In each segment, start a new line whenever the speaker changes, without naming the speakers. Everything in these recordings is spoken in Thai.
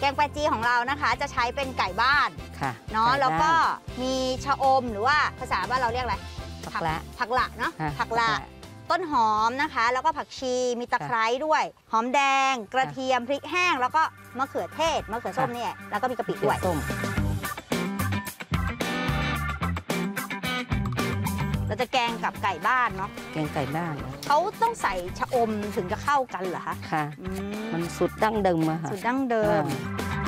แกงแปจีของเรานะคะ จะใช้เป็นไก่บ้าน
ค่ะ
เนาะ
ไก่
แล้วก็
บ้น
มีชะอมหรือว่าภาษาบ้านเราเรียกอะไร
ผักละ
ผักละเนาะ
ค่ะ
ผักละ ต้นหอมนะคะ แล้วก็ผักชีมีตะไคร้ด้วย หอมแดง กระเทียมพริกแห้ง แล้วก็มะเขือเทศมะเขือส้มเนี่ยแล้วก็มีกะปิ
เขี
ด้
ยว
วย
ส้ม
จะแกงกับไก่บ้านเนาะ
แกงไก่บ้านนะ
เขาต้องใส่ชะอมถึงจะเข้ากันเหรอคะ
ค่ะ
อืม
มันสุดดั้งเดิมอะค่ะ
สูตรดั้งเดิม
อ่า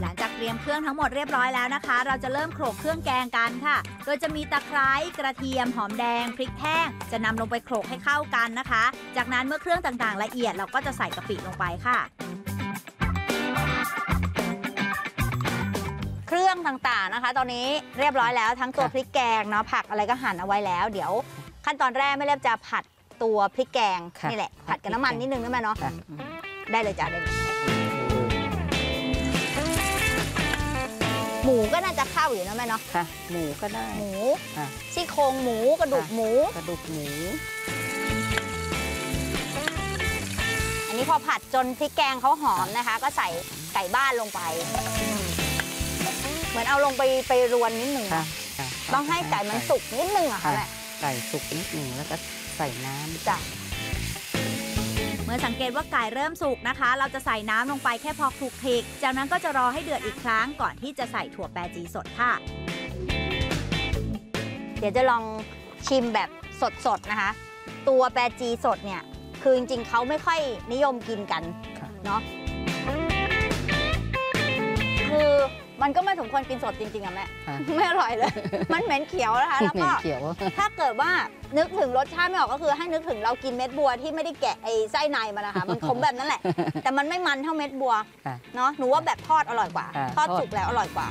หลังจากเตรียมเครื่องทั้งหมดเรียบร้อยแล้วนะคะ เราจะเริ่มโขลกเครื่องแกงกันค่ะ โดยจะมีตะไคร้กระเทียมหอมแดงพริกแห้งจะนำลงไปโขลกให้เข้ากันนะคะ จากนั้นเมื่อเครื่องต่างๆละเอียดเราก็จะใส่กะปิลงไปค่ะ
เครื่องต่างๆนะคะ ตอนนี้เรียบร้อยแล้วทั้งตัว
ค่ะ
พริกแกงเนาะผักอะไรก็หั่นเอาไว้แล้ว เดี๋ยวขั้นตอนแรกไม่เรียบจะผัดตัวพริกแกง
ค่ะ
นี่แหละผัดกับน้ำมันนิดนึงนะแม่เนาะ
ค่ะ
ได้เลยจ้ะได้เลยหมูก็น่าจะเข้าอยู่นะแม่เนาะ
ค่ะ หมูก็ได้
หมู
ค่ะ
ซี่โครงหมูกระดูก
ค่ะ
หมู
กระดูกหมู
อันนี้พอผัดจนพริกแกงเขาหอมนะคะ ก็ใส่ไก่บ้านลงไป เหมือนเอาลงไปไปรวนนิดหนึ่ง
ค่ะ
นะ
ค่ะ
ต้องให้ไก่มันสุกนิดนึงอะค่ะแม่
ไก่สุกนิดหนึ่งแล้วก็ใส่น้ำ
จ้ะ
เมื่อสังเกตว่าไก่เริ่มสุกนะคะ เราจะใส่น้ำลงไปแค่พอคลุกคลิก จากนั้นก็จะรอให้เดือดอีกครั้งก่อนที่จะใส่ถั่วแปรจีสดค่ะ
เดี๋ยวจะลองชิมแบบสดๆนะคะ ตัวแปรจีสดเนี่ย คือจริงๆเขาไม่ค่อยนิยมกินกัน
ค่ะ
เนาะ มันก็ไม่สมควรกินสดจริงๆอะแม่
ค่ะ
ไม่อร่อยเลย มันเหม็นเขียวนะคะ แล้ว
เหม็
ก็
นเขียว
ถ้าเกิดว่านึกถึงรสชาติไม่ออกก็คือให้นึกถึงเรากินเม็ดบัวที่ไม่ได้แกะไอ้ไส้ในมันนะคะ มันขมแบบนั้นแหละ แต่มันไม่มันเท่าเม็ดบัว
ค่ะ
เนาะหนูว่าแบบทอดอร่อยกว่า
ค่ะ
ทอด
ทอด
สุกแล้วอร่อยกว่า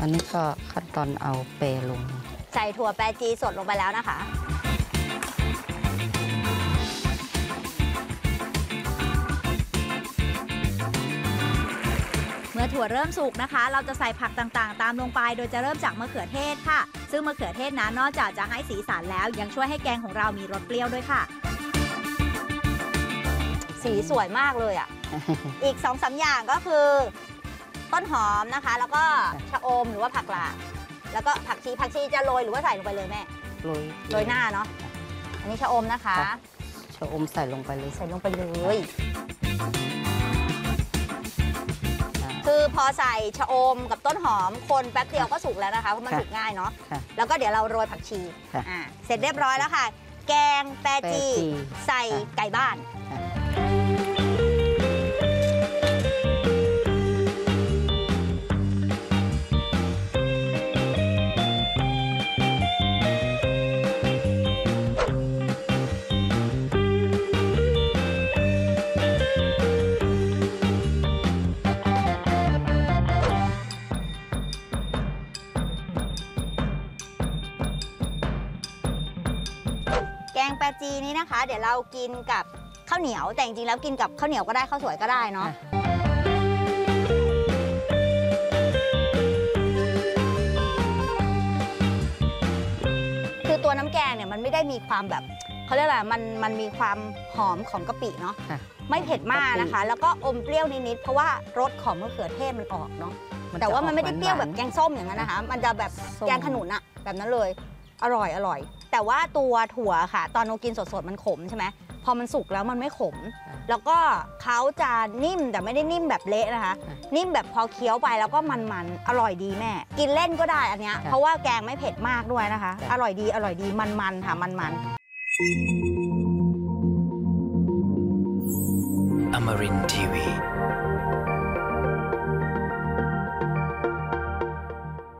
อันนี้ก็ขั้นตอนเอาเปรลง
ใส่ถั่วแปรจีสดลงไปแล้วนะคะ
ถั่วเริ่มสุกนะคะ เราจะใส่ผักต่างๆ ตามลงไป โดยจะเริ่มจากมะเขือเทศค่ะ ซึ่งมะเขือเทศนั้นนอกจากจะให้สีสันแล้ว ยังช่วยให้แกงของเรามีรสเปรี้ยวด้วยค่ะ
สีสวยมากเลยอะ อีก2อสาอย่างก็คือ ต้นหอมนะคะ แล้วก็ชะอมหรือว่าผักหลาแล้วก็ผักชีผักชีจะโรยหรือว่าใส่ลงไปเลยแม่
โรย
โรยหน้าเนาะอันนี้ชะอมนะคะ
ค่ะชะอมใส่ลงไปเลย
ใส่ลงไปเลย
ค่ะ
คือพอใส่ชะอมกับต้นหอมคนแป๊บเดียวก็สุกแล้วนะคะเพราะมัน
ค่ะ
สุกง่ายเนาะ
ค่ะ
แล้วก็เดี๋ยวเราโรยผักชี
ค่ะ
อ่าเสร็จเรียบร้อยแล้วค่ะ แกงแปรจี
แปรจี
ใส่ไก่บ้าน
ค่ะ
งแปรจีนี้นะคะ เดี๋ยวเรากินกับข้าวเหนียว แต่จริงๆแล้วกินกับข้าวเหนียวก็ได้ข้าวสวยก็ได้เนาะ
ค่ะ
คือตัวน้ำแกงเนี่ยมันไม่ได้มีความแบบเขาเรียกอะไรมันมันมีความหอมของกะปิเนาะ
ค่ะ
ไม่เผ็ดมากนะคะ แล้วก็อมเปรี้ยวนิดๆเพราะว่ารสของมะเขือเทศมันออกเนาะแต่ว่ามันไม่ได้เปรี้ยวแบบแกงส้มอย่างนั้นนะคะ มันจะแบบ
ส้ม
แกงขนุนอะแบบนั้นเลย อร่อยอร่อย แต่ว่าตัวถั่วค่ะ ตอนเรากินสดๆมันขมใช่ไหมพอมันสุกแล้วมันไม่ขม
ค่ะ
แล้วก็เขาจะนิ่มแต่ไม่ได้นิ่มแบบเละนะคะ
ค่ะ
นิ่มแบบพอเคี้ยวไปแล้วก็มันๆอร่อยดีแม่ กินเล่นก็ได้อันเนี้ย
ค่ะ
เพราะว่าแกงไม่เผ็ดมากด้วยนะคะ
ค่ะ
อร่อยดีอร่อยดีมันๆค่ะมันๆ
Amarin Tiwi.